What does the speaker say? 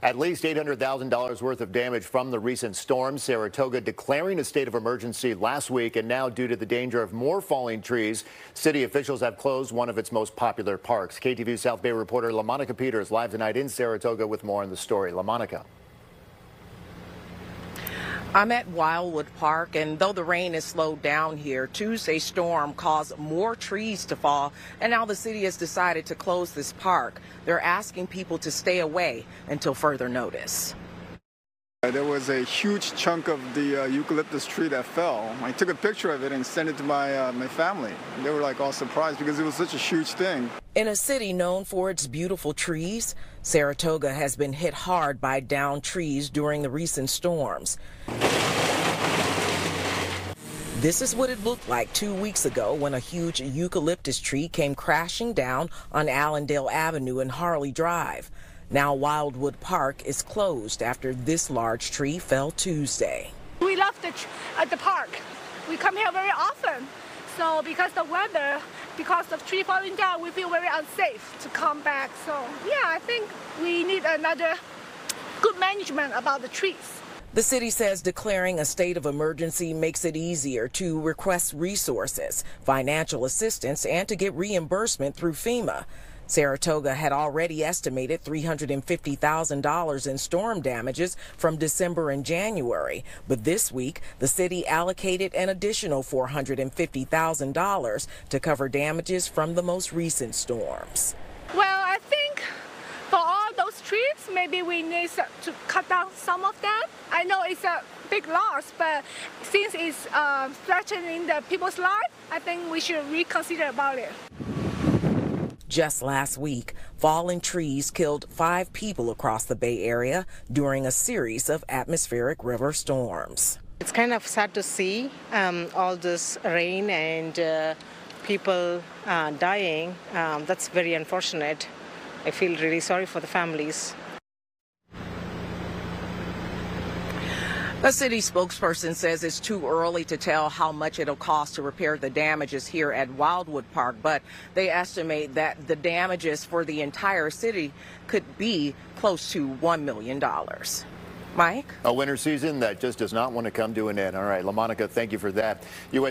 At least $800,000 worth of damage from the recent storm. Saratoga declaring a state of emergency last week, and now due to the danger of more falling trees, city officials have closed one of its most popular parks. KTVU South Bay reporter LaMonica Peters live tonight in Saratoga with more on the story. LaMonica. I'm at Wildwood Park, and though the rain has slowed down here, Tuesday's storm caused more trees to fall, and now the city has decided to close this park. They're asking people to stay away until further notice. There was a huge chunk of the uh, eucalyptus tree that fell. I took a picture of it and sent it to my uh, my family. They were like all surprised because it was such a huge thing. In a city known for its beautiful trees, Saratoga has been hit hard by downed trees during the recent storms. This is what it looked like two weeks ago when a huge eucalyptus tree came crashing down on Allendale Avenue and Harley Drive. Now Wildwood Park is closed after this large tree fell Tuesday. We love the, uh, the park. We come here very often. So because the weather, because of tree falling down, we feel very unsafe to come back. So yeah, I think we need another good management about the trees. The city says declaring a state of emergency makes it easier to request resources, financial assistance, and to get reimbursement through FEMA. Saratoga had already estimated $350,000 in storm damages from December and January, but this week the city allocated an additional $450,000 to cover damages from the most recent storms. Well, I think for all those trees, maybe we need to cut down some of them. I know it's a big loss, but since it's uh, threatening the people's life, I think we should reconsider about it. Just last week, fallen trees killed five people across the Bay Area during a series of atmospheric river storms. It's kind of sad to see um, all this rain and uh, people uh, dying. Um, that's very unfortunate. I feel really sorry for the families. A city spokesperson says it's too early to tell how much it'll cost to repair the damages here at Wildwood Park, but they estimate that the damages for the entire city could be close to $1 million. Mike? A winter season that just does not want to come to an end. All right, LaMonica, thank you for that. USA